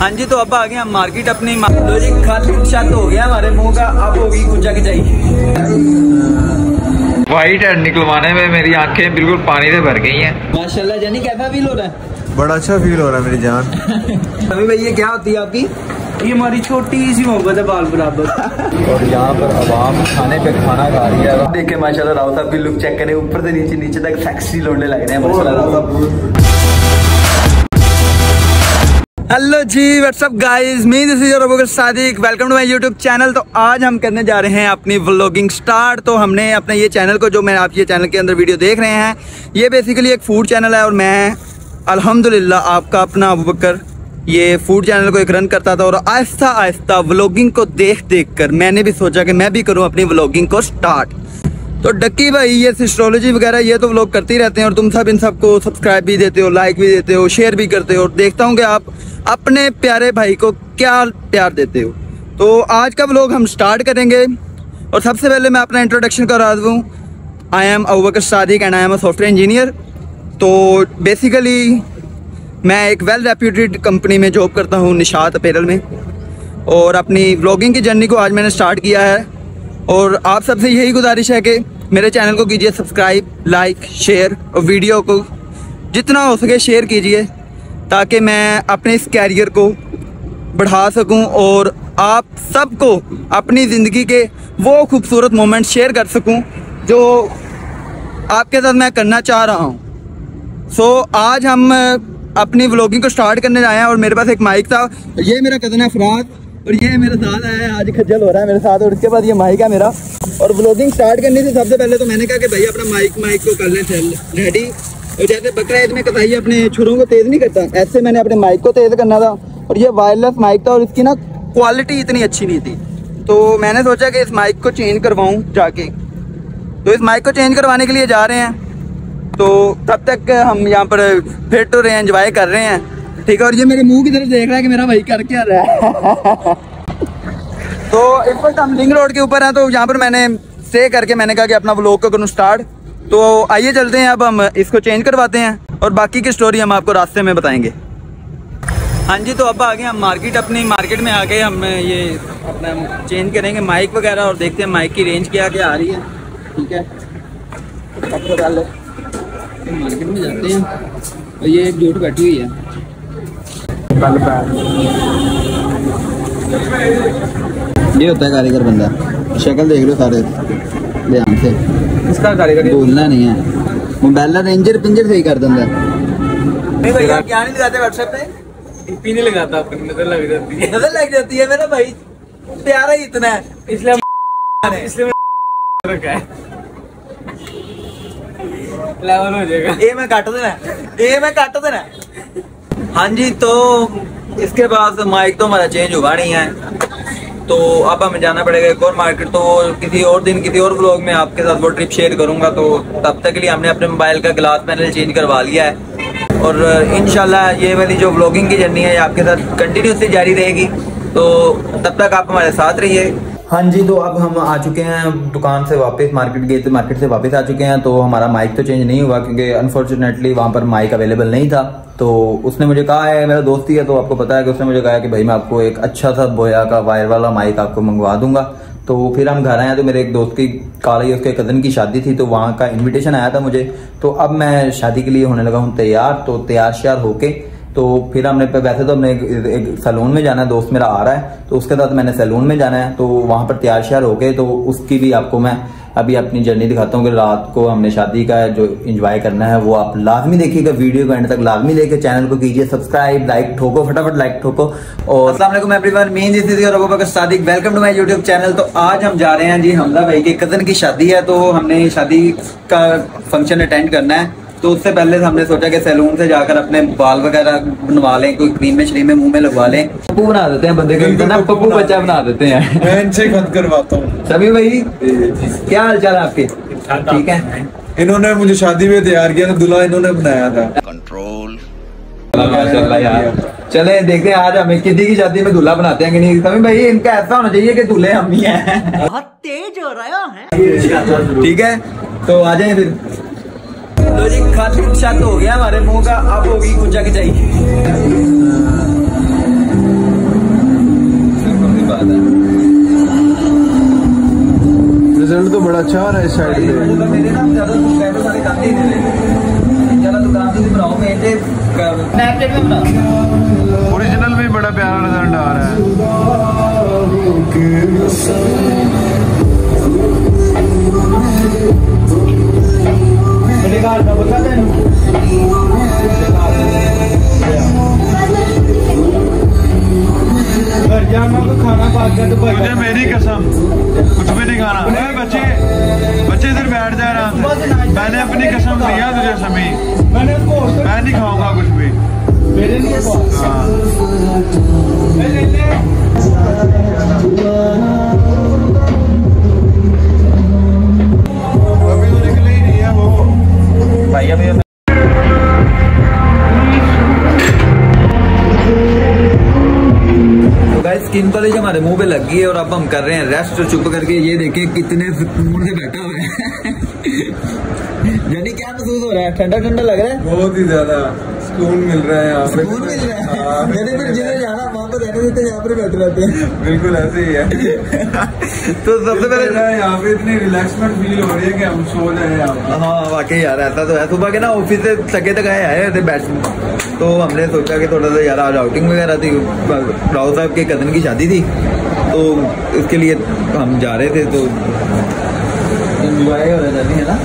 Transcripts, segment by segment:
हाँ जी तो अब आ गए हम मार्केट अपनी लो जी खाली छत हो गया हमारे मुँह का अब होगी गुज्जा की चाहिए वाइट निकलवाने में मेरी आँखें बिल्कुल पानी से भर गई हैं माशाल्लाह जानी कैसा फील हो रहा है बड़ा अच्छा फील हो रहा है मेरी जान अभी भाई ये क्या होती है आपकी ये हमारी छोटी सी मोहब्बत है बाल बराबर और यहाँ पर आवाम खाने पे खाना खा रही है देखे माशाल्लाह राव साहब की लुक चेक करें ऊपर से नीचे नीचे तक सेक्सी लोने लग रहे हैं माशाल्लाह राव साहब hello ji what's up guys me this is your Sadiq welcome to my YouTube channel तो आज हम करने जा रहे हैं अपनी व्लॉगिंग स्टार्ट तो हमने अपने ये चैनल को जो मैं आप ये चैनल के अंदर वीडियो देख रहे हैं, ये बेसिकली एक फ़ूड चैनल है और मैं अल्हम्दुलिल्लाह आपका अपना अबू बकर ये फ़ूड चैनल को एक रन करता था और आहिस्ता आहिस्ता व्लॉगिंग को देख देख कर मैंने भी सोचा कि मैं भी करूँ अपनी व्लॉगिंग को स्टार्ट तो डक्की भाई, ये सिस्ट्रोलॉजी वगैरह, ये तो लोग करते ही रहते हैं और तुम सब इन सबको सब्सक्राइब भी देते हो लाइक भी देते हो शेयर भी करते हो और देखता हूँ कि आप अपने प्यारे भाई को क्या प्यार देते हो। तो आज का व्लॉग हम स्टार्ट करेंगे और सबसे पहले मैं अपना इंट्रोडक्शन करा दूँ। I am अबकर Sadiq and I am a software engineer तो बेसिकली मैं एक वेल रेप्यूटेड कंपनी में जॉब करता हूँ निशात अपेरल में। और अपनी व्लॉगिंग की जर्नी को आज मैंने स्टार्ट किया है। और आप सबसे यही गुजारिश है कि मेरे चैनल को कीजिए सब्सक्राइब लाइक शेयर और वीडियो को जितना हो सके शेयर कीजिए ताकि मैं अपने इस कैरियर को बढ़ा सकूँ और आप सबको अपनी ज़िंदगी के वो खूबसूरत मोमेंट शेयर कर सकूँ जो आपके साथ मैं करना चाह रहा हूँ। सो so, आज हम अपनी व्लॉगिंग को स्टार्ट करने आए हैं और मेरे पास एक माइक था। ये मेरा कदन है फराज। और ये मेरे साथ आया है, आज खज्जल हो रहा है मेरे साथ, और उसके बाद ये माइक है मेरा। और व्लॉगिंग स्टार्ट करनी थी सबसे पहले तो मैंने कहा कि भाई अपना माइक माइक को कर लें रेडी और जैसे बकरा ईद में कसाई अपने छुरों को तेज़ नहीं करता, ऐसे मैंने अपने माइक को तेज़ करना था। और ये वायरलेस माइक था और इसकी ना क्वालिटी इतनी अच्छी नहीं थी। तो मैंने सोचा कि इस माइक को चेंज करवाऊँ जाके। तो इस माइक को चेंज करवाने के लिए जा रहे हैं। तो तब तक हम यहाँ पर फिट हो रहे हैं इंजॉय कर रहे हैं। ठीक है, और ये मेरे मुँह की तरफ़ देख रहा है कि मेरा भाई कर क्या रहा है। तो इस वक्त हम लिंग रोड के ऊपर हैं तो यहाँ पर मैंने स्टे करके मैंने कहा कि अपना व्लॉग को करूँ स्टार्ट तो आइए चलते हैं, अब हम इसको चेंज करवाते हैं, और बाकी की स्टोरी हम आपको रास्ते में बताएँगे। हाँ जी तो अब आ गए हम मार्केट अपनी मार्केट में आ गए हम ये अपना चेंज करेंगे माइक वगैरह, और देखते हैं माइक की रेंज क्या क्या आ रही है। ठीक है। मार्केट में जाते हैं। और ये एक जोट बैठी हुई है। ये होता है कारीगर बंदा। शक्ल देख लो सारे। ध्यान से। इसका कारीगर बोलना नहीं है। मोबाइल रेंजर पिंजर सही कर देंगे नहीं भैया क्या नहीं लगाते व्हाट्सएप पे? पी लगाता अपनी नज़र लग जाती है। नज़र लग जाती है मेरा भाई। प्यारा ही इतना। है। इसलिए इसलिए रखा है। लेवल हो जाएगा। ये मैं काट देना। ये मैं काट देना। हाँ जी तो इसके बाद माइक तो हमारा चेंज हुआ नहीं है। तो अब हमें जाना पड़ेगा एक और मार्केट तो किसी और दिन किसी और ब्लॉग में आपके साथ वो ट्रिप शेयर करूँगा। तो तब तक के लिए हमने अपने मोबाइल का ग्लास पैनल चेंज करवा लिया है। और इनशाला ये वाली जो ब्लॉगिंग की जर्नी है, ये आपके साथ कंटिन्यूसली जारी रहेगी। तो तब तक आप हमारे साथ रहिए। हाँ जी तो अब हम आ चुके हैं दुकान से वापस, मार्केट गए थे मार्केट से वापस आ चुके हैं तो हमारा माइक तो चेंज नहीं हुआ क्योंकि अनफॉर्चुनेटली वहाँ पर माइक अवेलेबल नहीं था। तो उसने मुझे कहा है मेरा दोस्त ही है तो आपको पता है कि उसने मुझे कहा है कि भाई मैं आपको एक अच्छा सा बोया का वायर वाला माइक आपको मंगवा दूँगा। तो फिर हम घर आए तो मेरे एक दोस्त की, कॉल आई उसके कज़न की शादी थी तो वहाँ का इन्विटेशन आया था मुझे। तो अब मैं शादी के लिए होने लगा हूँ तैयार तो तैयार श्यार होके तो फिर हमने वैसे तो हमने एक, एक सैलून में जाना है दोस्त मेरा आ रहा है तो उसके साथ मैंने सैलून में जाना है तो वहाँ पर तैयार श्यार हो गए तो उसकी भी आपको मैं अभी अपनी जर्नी दिखाता हूँ कि रात को हमने शादी का जो एंजॉय करना है वो आप लाजमी देखिएगा वीडियो को एंड तक लाजमी लेके चैनल को कीजिए सब्सक्राइब लाइक ठोको फटाफट लाइक ठोको और अस्सलाम everyone is your Bakar welcome to my YouTube channel तो आज हम जा रहे हैं जी हमला भाई के कज़न की शादी है तो हमने शादी का फ़ंक्शन अटेंड करना है। तो उससे पहले हमने सोचा कि सैलून से जाकर अपने बाल वगैरह बनवा लें कोई क्रीम में श्रीम में मुँह में लगवा लें। पप्पू बना देते हैं बंदे को ना पप्पू बच्चा बना देते हैं। मैं इनसे खत करवाता हूँ। सभी भाई क्या हाल चाल है आपके? ठीक है। इन्होंने मुझे शादी में तैयार किया था दूल्हा इन्होंने बनाया था। कंट्रोल चले देखते हैं आज हमें किसी की शादी में दूल्हा बनाते हैं कि नहीं। सभी भाई इनका ऐसा होना चाहिए कि दूल्हे हम ही हैं। बहुत तेज हो रहा है। ठीक है तो आ जाए फिर। लो जी खाली छत हो गया हमारे मुँह का अब होगी गुंजा की चाहिए रिज़ल्ट तो बड़ा अच्छा तो तो आ रहा है साइड पे। ओरिजिनल भी बड़ा प्यारा रिज़ल्ट आ रहा है। मेरे घर का पता घर जाना तो खाना खा के तो मुझे मेरी कसम कुछ भी नहीं खाना। ए, बच्चे बच्चे इधर बैठ जा था। मैंने अपनी कसम दिया तुझे समी। मैंने मैं नहीं खाऊँगा कुछ भी। मेरे लिए और अब हम कर रहे हैं रेस्ट चुप करके ये देखिए कितने सुकून से बैठा हुआ है। यानी क्या महसूस हो रहा है? ठंडा ठंडा लग रहा है? बहुत ही ज़्यादा सुकून मिल रहा है सुकून मिल रहा है? हाँ, मैंने फिर जिन्हें जाना वहाँ पर रहने देते यहाँ पर बैठे रहते हैं। बिल्कुल ऐसे ही है। तो सबसे पहले यहाँ पे इतनी रिलैक्समेंट फील हो रही है कि हम सो जाए यहाँ पे। हाँ वाकई यार ऐसा तो है। सुबह के ना ऑफ़िस से थके थक आए आए थे बैठ तो हमने सोचा कि थोड़ा सा यार आज आउटिंग वगैरह थी। राव साहब के कज़न की शादी थी। तो इसके लिए हम जा रहे थे तो हो ना?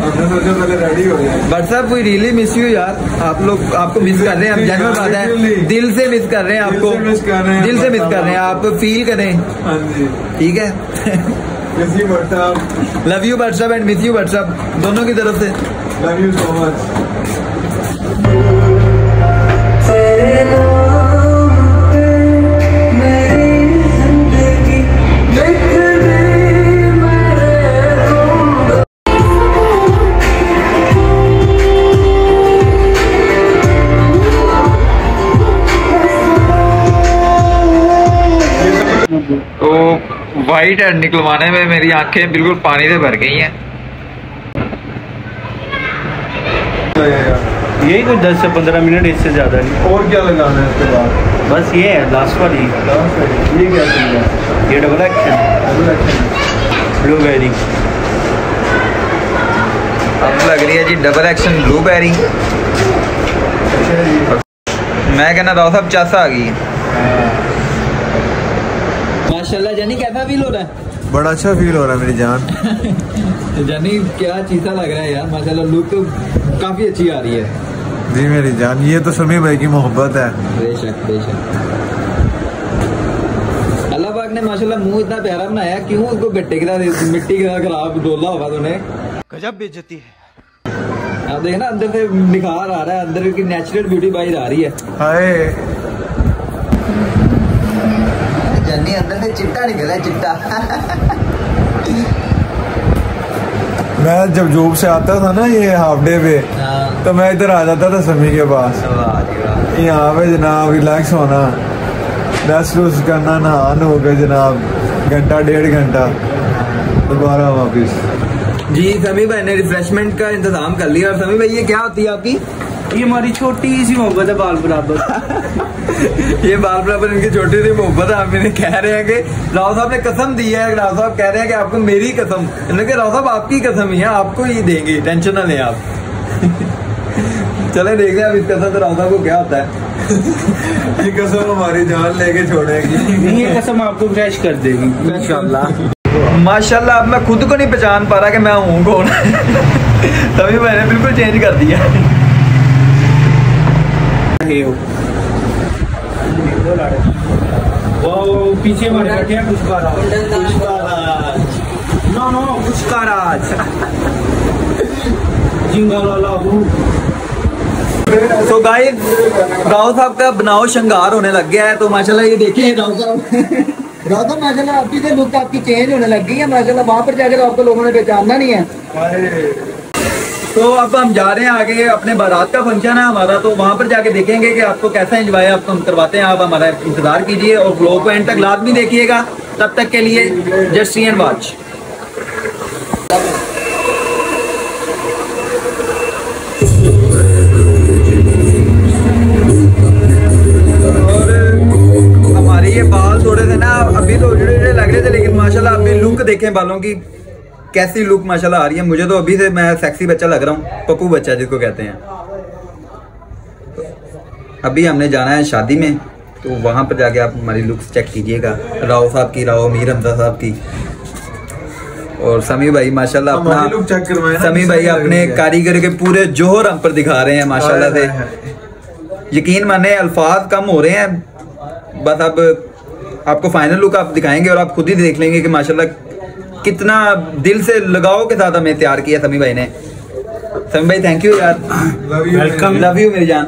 बट साहब वी रियली मिस यू यार। आप लोग आपको मिस कर रहे हैं जनरल बात है। दिल से मिस कर रहे हैं आपको। दिल से मिस कर रहे हैं। आप फील करें। हाँ ठीक है? Love you what's up and miss you what's up दोनों की तरफ़ से। Love you so much whitehead निकलवाने में मेरी आँखें बिल्कुल पानी से भर गई हैं। यही कुछ दस से पंद्रह मिनट इससे ज़्यादा नहीं। और क्या लगाना है इसके बाद? बस ये है लास्ट वाली। ये क्या चीज़ है? ये डबल एक्शन ब्लूबेरी अब लग रही है जी डबल एक्शन ब्लूबेरी मैं कहना राव साहब चासा आ गई। है। माशाल्लाह जानी कैसा फील हो रहा है? बड़ा अच्छा फील हो रहा है मेरी जान। जानी क्या चीज़ा लग रहा है यार माशाल्लाह लुक तो काफ़ी अच्छी आ रही है। जी मेरी जान ये तो समी भाई की मोहब्बत है। बेशक बेशक। अल्लाह पाक ने माशाल्लाह मुँह इतना प्यारा बनाया क्यों उसको गट्टे की तरह मिट्टी की तरह खराब डोला होगा तूने? गजब बेइज्जती है। आप देखना अंदर से निखार आ रहा है अंदर की नेचुरल ब्यूटी बाहर आ रही है। हाय। से चिट्टा निकला है चिट्टा। मैं जब जॉब से आता था ना ये हाफ़ डे पे तो मैं इधर आ जाता था समी के पास। यहाँ पे जनाब रिलैक्स होना। रेस्ट वेस्ट करना नहा हो गए जनाब। घंटा डेढ़ घंटा। दोबारा वापिस। जी समी भाई ने रिफ्रेशमेंट का इंतज़ाम कर लिया। और समी भाई ये क्या होती है आपकी? ये हमारी छोटी सी मोहब्बत है बाल बराबर। ये बाल बराबर इनकी छोटी सी मोहब्बत है आप इन्हें कह रहे हैं कि राव साहब ने कसम दी है राव साहब कह रहे हैं कि आपको मेरी कसम इन्होंने कहा राव साहब आपकी कसम ही है आपको ही देंगे टेंशन ना लें आप। चले देखते हैं अब इस कसम से राव साहब को क्या होता है। ये कसम हमारी जान लेके छोड़ेगी। ये कसम आपको फ्रेश कर देगी। इंशाल्लाह माशाल्लाह अब मैं खुद को नहीं पहचान पा रहा कि मैं हूँ कौन तभी मैंने बिल्कुल चेंज कर दिया। वो पीछे हमारे बैठे हैं पुष्पा राज। पुष्पा राज। No no Pushpa Raj. जिंगा लाला हूँ। तो गाइस राव साहब का बनाओ श्रृंगार होने लग गया है तो माशाल्लाह ये देखिए राव साहब। राव साहब माशाल्लाह आपकी से लुक आपकी चेंज होने लग गई है माशाल्लाह वहाँ पर जाकर आपको लोगों ने पहचानना नहीं है। तो अब हम जा रहे हैं आगे अपने बारात का फ़ंक्शन है हमारा तो वहाँ पर जाके देखेंगे कि आपको कैसा एंजॉय आपको हम करवाते हैं, आप हमारा इंतज़ार कीजिए और ब्लॉग को एंड तक लाजमी देखिएगा, तब तक के लिए जस्ट सी एंड वॉच हमारे ये बाल थोड़े से ना अभी तो उजड़े उजड़े लग रहे थे, लेकिन माशाल्लाह अभी लुक देखें बालों की। कैसी लुक माशाल्लाह आ रही है। मुझे तो अभी से मैं सेक्सी बच्चा लग रहा हूँ पप्पू बच्चा जिसको कहते हैं। अभी हमने जाना है शादी में तो वहाँ पर जाके आप हमारी लुक्स चेक कीजिएगा। राव साहब की राव मीर हमजा साहब की। और समी भाई माशाल्लाह अपना समी भाई अपने। कारीगर के पूरे जोहर हम पर दिखा रहे हैं माशाल्लाह से। यकीन माने अल्फाज कम हो रहे हैं। बस अब आपको फाइनल लुक आप दिखाएँगे और आप खुद ही देख लेंगे कि माशाल्लाह कितना दिल से लगाव के साथ हमें तैयार किया समी भाई ने। समी भाई थैंक यू यार। वेलकम लव यू मेरी जान।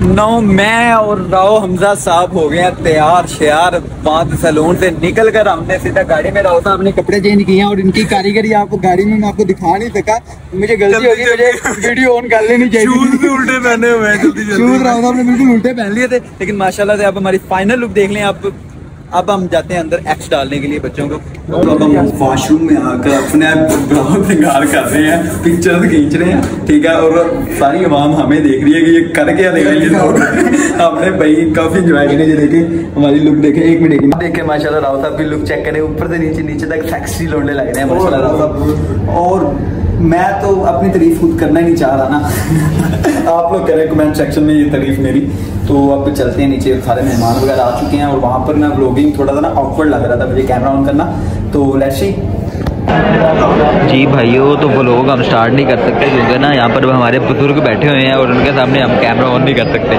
नो मैं और राव हमजा साहब हो गए तैयार श्यार बात सैलून से निकल कर हमने सीधा गाड़ी में राव साहब ने कपड़े चेंज किए हैं और इनकी कारीगरी आपको गाड़ी में मैं आपको दिखा नहीं सका। मुझे गलती होगी मुझे वीडियो ऑन कर लेनी चाहिए। शूज़ भी उल्टे पहने हुए हैं शूज़ राव साहब ने बिल्कुल उल्टे पहन लिए थे लेकिन माशाल्लाह से आप हमारी फाइनल लुक देख लें आप अब हम जाते हैं अंदर एक्स डालने के लिए बच्चों को। तो हम वॉशरूम में आकर अपने ब्राउन श्रृंगार कर रहे हैं पिक्चर्स खींच रहे हैं ठीक है? और सारी आवाम हमें देख रही है कि ये कर क्या रहे हैं ये लोग? हमने भाई काफ़ी इंजॉय किया देखे हमारी लुक देखे एक मिनट की। देखे माशाल्लाह राव साहब की लुक चेक करें ऊपर से नीचे नीचे तक सेक्सी लोंडे लग रहे हैं माशाल्लाह। राव साहब और मैं तो अपनी तारीफ़ खुद करना ही नहीं चाह रहा ना। आप लोग करें कमेंट सेक्शन में ये तारीफ़ मेरी। तो अब चलते हैं नीचे, सारे मेहमान वगैरह आ चुके हैं और वहाँ पर ना ब्लॉगिंग थोड़ा सा ना ऑकवर्ड लग रहा था मुझे कैमरा ऑन करना। तो सी जी भाइयों तो वो लोग हम स्टार्ट नहीं कर सकते क्योंकि ना यहाँ पर हमारे बुज़ुर्ग बैठे हुए हैं और उनके सामने हम कैमरा ऑन नहीं कर सकते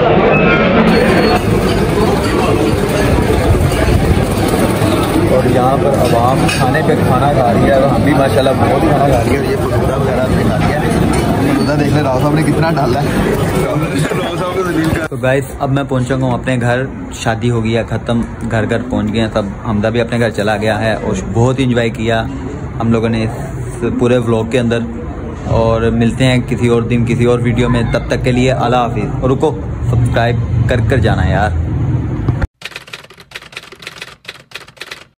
और यहाँ पर आवाम खाने पे खाना खा रही है और हम भी माशाल्लाह बहुत ही खाना खा रही है। और ये फलूदा वगैरह हमने खा लिया है। फलूदा देख ले राव साहब ने कितना डाला है। तो गाइस अब मैं पहुँचा हूँ अपने घर। शादी हो गई है ख़त्म। घर घर पहुँच गए हैं सब हमदा भी अपने घर चला गया है और बहुत ही इंजॉय किया। हम लोगों ने इस पूरे व्लॉग के अंदर। और मिलते हैं किसी और दिन किसी और वीडियो में। तब तक के लिए अला हाफिज़। और रुको सब्सक्राइब कर कर जाना यार।